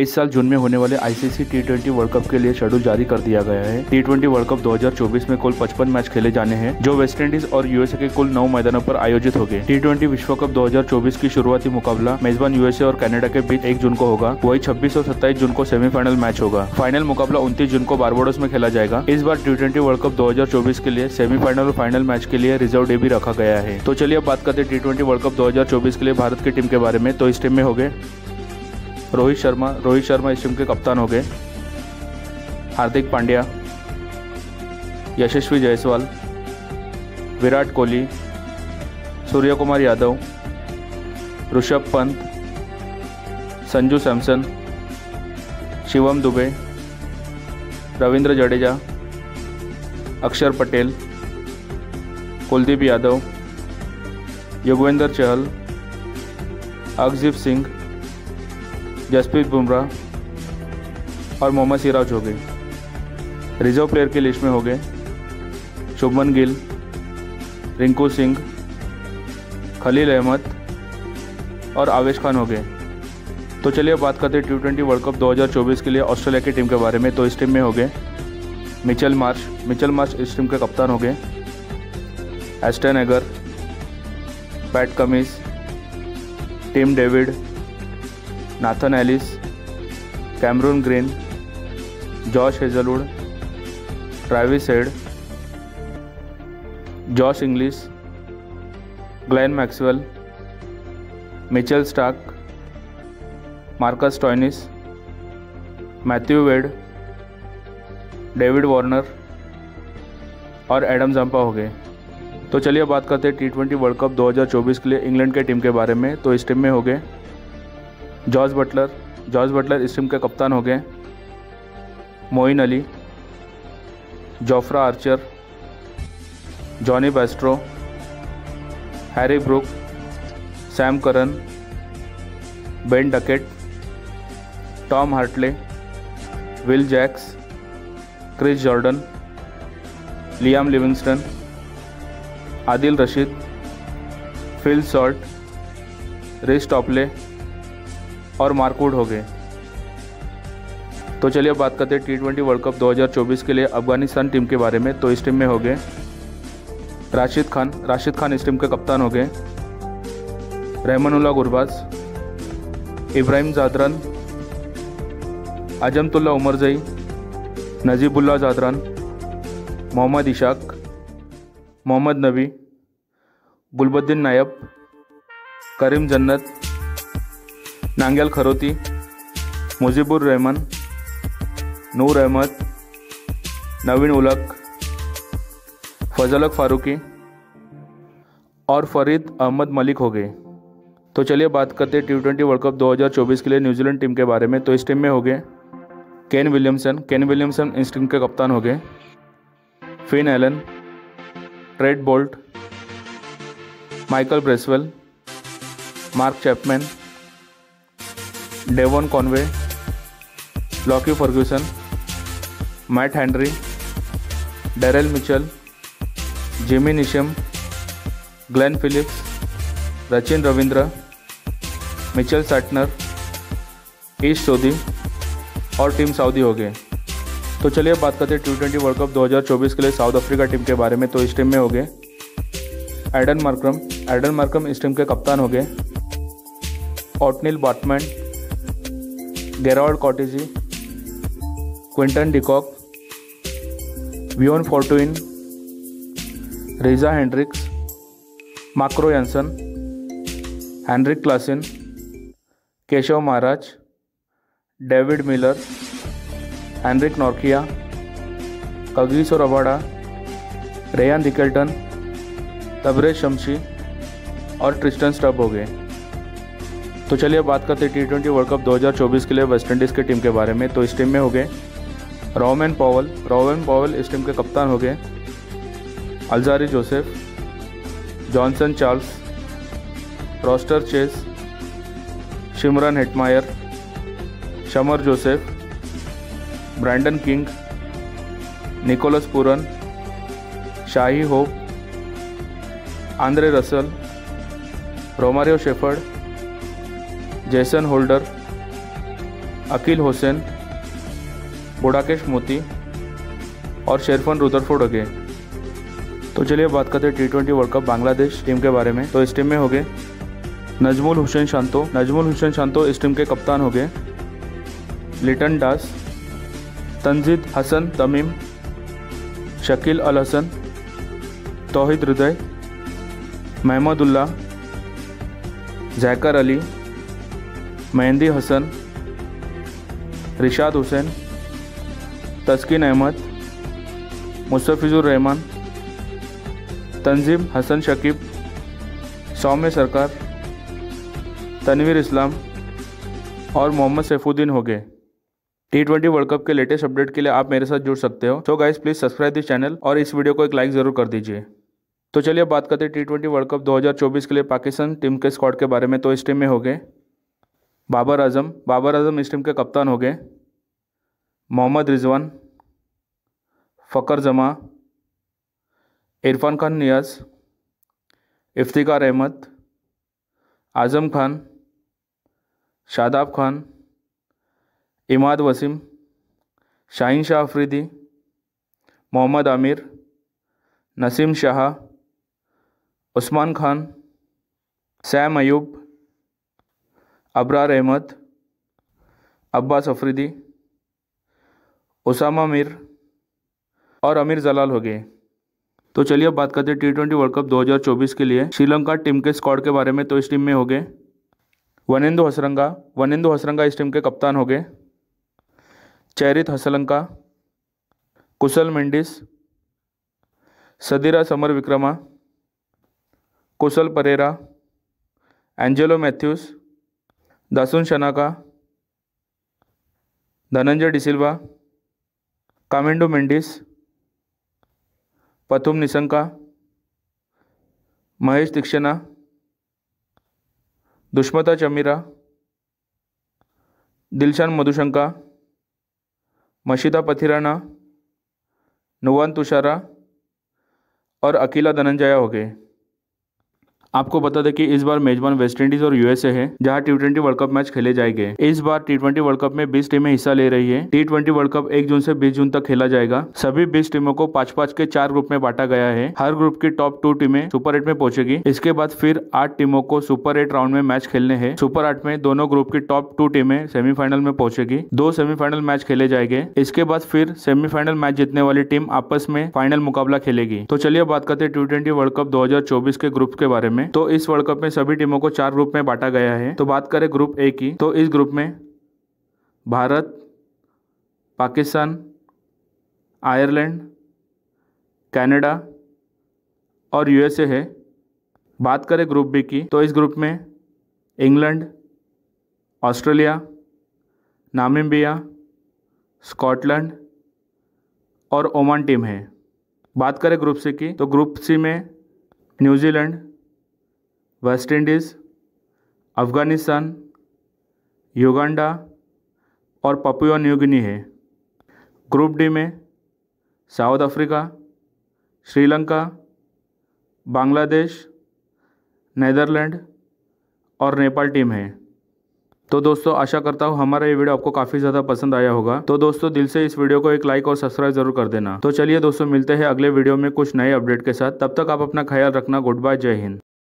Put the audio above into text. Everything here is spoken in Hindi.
इस साल जून में होने वाले ICC T twenty World Cup के लिए शेड्यूल जारी कर दिया गया है। टी ट्वेंटी वर्ल्ड कप 2024 में कुल 55 मैच खेले जाने हैं, जो वेस्ट इंडीज और यूएसए के कुल नौ मैदानों पर आयोजित होंगे। टी ट्वेंटी विश्व कप 2024 की शुरुआती मुकाबला मेजबान यूएसए और कनाडा के बीच एक जून को होगा। वही 26 और 27 जून को सेमीफाइनल मैच होगा। फाइनल मुकाबला उनतीस जून को बारबोडोस में खेला जाएगा। इस बार टी ट्वेंटी वर्ल्ड कप दो हज़ार चौबीस के लिए सेमीफाइनल और फाइनल मैच के लिए रिज़र्व डे भी रखा गया है। तो चलिए अब बात करते हैं टी ट्वेंटी वर्ल्ड कप दो हज़ार चौबीस के लिए भारत की टीम के बारे में। तो इस टीम में हो गए रोहित शर्मा रोहित शर्मा इस टीम के कप्तान हो गए। हार्दिक पांड्या, यशस्वी जायसवाल, विराट कोहली सूर्य कुमार यादव, ऋषभ पंत, संजू सैमसन, शिवम दुबे, रविंद्र जडेजा, अक्षर पटेल, कुलदीप यादव, युगवेंद्र चहल अक्षदीप सिंह जसप्रीत बुमराह और मोहम्मद सिराज हो गए। रिज़र्व प्लेयर की लिस्ट में हो गए शुभमन गिल, रिंकू सिंह, खलील अहमद और आवेश खान हो गए। तो चलिए बात करते हैं टी ट्वेंटी वर्ल्ड कप 2024 के लिए ऑस्ट्रेलिया की टीम के बारे में। तो इस टीम में हो गए मिचल मार्च मिचल मार्च इस टीम के कप्तान हो गए। Ashton Agar, Pat Cummins, Tim David Nathan Ellis Cameron Green Josh Hazlewood Travis Head Josh Inglis Glenn Maxwell Mitchell Starc Marcus Stoinis Matthew Wade David Warner और एडम जंपा हो गए। तो चलिए बात करते हैं टी ट्वेंटी वर्ल्ड कप 2024 के लिए इंग्लैंड के टीम के बारे में। तो इस टीम में हो गए जॉर्ज बटलर जॉर्ज बटलर इस टीम के कप्तान हो गए। Moeen Ali, Jofra Archer, Jonny Bairstow, Harry Brook, Sam Curran, Ben Duckett, Tom Hartley, Will Jacks, Chris Jordan, Liam Livingstone, Adil Rashid, Phil Salt, Reece Topley और मार्कवुड हो गए। तो चलिए बात करते हैं टी ट्वेंटी वर्ल्ड कप 2024 के लिए अफ़गानिस्तान टीम के बारे में। तो इस टीम में हो गए राशिद खान। राशिद खान इस टीम के कप्तान हो गए। रहमानुल्ला गुरबाज, इब्राहिम जादरान अजमतुल्ला उमरजई नजीबुल्ला जादरान, मोहम्मद इशाक, मोहम्मद नबी गुलबद्दीन नायब, करीम जन्नत नांगल खरोती, मुजीबुर रहमान, नूर अहमद, नवीन उलक फजलक फारूकी और फरीद अहमद मलिक हो गए। तो चलिए बात करते हैं टी ट्वेंटी वर्ल्ड कप 2024 के लिए न्यूजीलैंड टीम के बारे में। तो इस टीम में हो गए केन विलियमसन केन विलियमसन इस टीम के कप्तान हो गए। Finn Allen Trent Boult Michael Bracewell Mark Chapman Devon Conway Lockie Ferguson Matt Henry Daryl Mitchell Jimmy Neesham Glenn Phillips Rachin Ravindra Mitchell Santner Ish Sodhi और टीम सऊदी हो गए। तो चलिए बात करते हैं टी ट्वेंटी वर्ल्ड कप 2024 के लिए साउथ अफ्रीका टीम के बारे में। तो इस टीम में हो गए एडन मार्क्रम एडन मार्क्रम इस टीम के कप्तान हो गए। Ottneil Baartman Gerald Coetzee Quinton de Kock Wiaan Fortuin Reeza Hendricks macro Jansen Heinrich Klaasen Keshav Maharaj David Miller Heinrich Nortje Kagiso Rabada Ryan Rickelton Tabraiz Shamsi और ट्रिस्टन स्टब हो गए। तो चलिए बात करते हैं टी ट्वेंटी वर्ल्ड कप 2024 के लिए वेस्ट इंडीज़ की टीम के बारे में। तो इस टीम में हो गए रोमन पॉवल रोमन पॉवल इस टीम के कप्तान हो गए Alzarri Joseph Johnson Charles Roston Chase Shimron Hetmyer Shamar Joseph Brandon King Nicholas Pooran Shai Hope Andre Russell Romario Shepherd Jason Holder, Akeal Hosein, Gudakesh Motie और शेरफन रुदरफोर्ड हो गए तो चलिए बात करते हैं T twenty World Cup Bangladesh team के बारे में। तो इस टीम में हो गए नजमुल हुसैन शांतो। नजमुल हुसैन शांतो इस टीम के कप्तान हो गए लिटन दास, तंजीद हसन, तमीम, शकील अल हसन, तोहिद हृदय महमदुल्ला जैकर अली मेहंदी हसन, रिशाद हुसैन, तस्किन अहमद, मुस्तफ़िज़ुर रहमान तंजीम हसन शकीब, सौम्य सरकार, तनवीर इस्लाम और मोहम्मद सैफुद्दीन हो गए टी ट्वेंटी वर्ल्ड कप के लेटेस्ट अपडेट के लिए आप मेरे साथ जुड़ सकते हो। So guys please subscribe this channel और इस वीडियो को एक लाइक ज़रूर कर दीजिए। तो चलिए बात करते हैं टी ट्वेंटी वर्ल्ड कप 2024 के लिए पाकिस्तान टीम के स्क्वाड के बारे में। तो इस टीम में हो गए बाबर आज़म बाबर आज़म इस टीम के कप्तान हो गए। मोहम्मद रिजवान फ़कर जमा, इरफान खान नियाज, इफ्तिकार अहमद, आज़म खान, शादाब खान, इमाद वसीम, शाहीन शाह अफरीदी, मोहम्मद आमिर, नसीम शाह, उस्मान खान, सैम अयूब अबरार अहमद, अब्बास अफरीदी, उसामा मीर और अमीर जलाल हो गए। तो चलिए अब बात करते हैं टी ट्वेंटी वर्ल्ड कप 2024 के लिए। श्रीलंका टीम के स्क्वाड के बारे में तो इस टीम में हो गए। वनेंदु हसरंगा वनेंदु हसरंगा इस टीम के कप्तान हो गए। चैरित हसलंका कुशल मेंडिस, सदीरा समर विक्रमा कुशल परेरा, एंजेलो मैथ्यूस दासुन शनाका धनंजय डिसिल्वा कामेंडो मेंडिस पथुम निशंका महेश दीक्षना दुष्मता चमीरा दिलशान मधुशंका मशिदा पथिराना नुवान तुषारा और अकीला धनंजया हो गए। आपको बता दें कि इस बार मेजबान वेस्ट इंडीज और यूएसए है, जहाँ T twenty World Cup match खेले जाएँगे। इस बार टी ट्वेंटी वर्ल्ड कप में 20 टीमें हिस्सा ले रही है। टी ट्वेंटी वर्ल्ड कप 1 जून से 20 जून तक खेला जाएगा। सभी 20 टीमों को पाँच पाँच के चार ग्रुप में बांटा गया है। हर ग्रुप की टॉप टू टीमें सुपर एट में पहुंचेगी। इसके बाद फिर आठ टीमों को सुपर एट राउंड में मैच खेलने हैं। सुपर आठ में दोनों ग्रुप की टॉप टू टीमें सेमीफाइनल में पहुंचेगी। दो सेमीफाइनल मैच खेले जाएँगे। इसके बाद फिर सेमीफाइनल मैच जीतने वाली टीम आपस में फाइनल मुकाबला खेलेगी। तो चलिए बात करते हैं टी ट्वेंटी वर्ल्ड कप दो हज़ार चौबीस के ग्रुप के बारे में। तो इस वर्ल्ड कप में सभी टीमों को चार ग्रुप में बांटा गया है। तो बात करें ग्रुप ए की। तो इस ग्रुप में भारत, पाकिस्तान, आयरलैंड, कनाडा और यूएसए है। बात करें ग्रुप बी की। तो इस ग्रुप में इंग्लैंड, ऑस्ट्रेलिया, नामिबिया, स्कॉटलैंड और ओमान टीम है। बात करें ग्रुप सी की। तो ग्रुप सी में New Zealand West Indies, Afghanistan, Uganda और पपुआ न्यूगिनी है। ग्रुप डी में South Africa, Sri Lanka, Bangladesh, Netherland और नेपाल टीम है। तो दोस्तों, आशा करता हूँ हमारा ये वीडियो आपको काफ़ी ज़्यादा पसंद आया होगा। तो दोस्तों, दिल से इस वीडियो को एक लाइक और सब्सक्राइब ज़रूर कर देना। तो चलिए दोस्तों, मिलते हैं अगले वीडियो में कुछ नए अपडेट के साथ। तब तक आप अपना ख्याल रखना। गुड बाय, जय हिंद।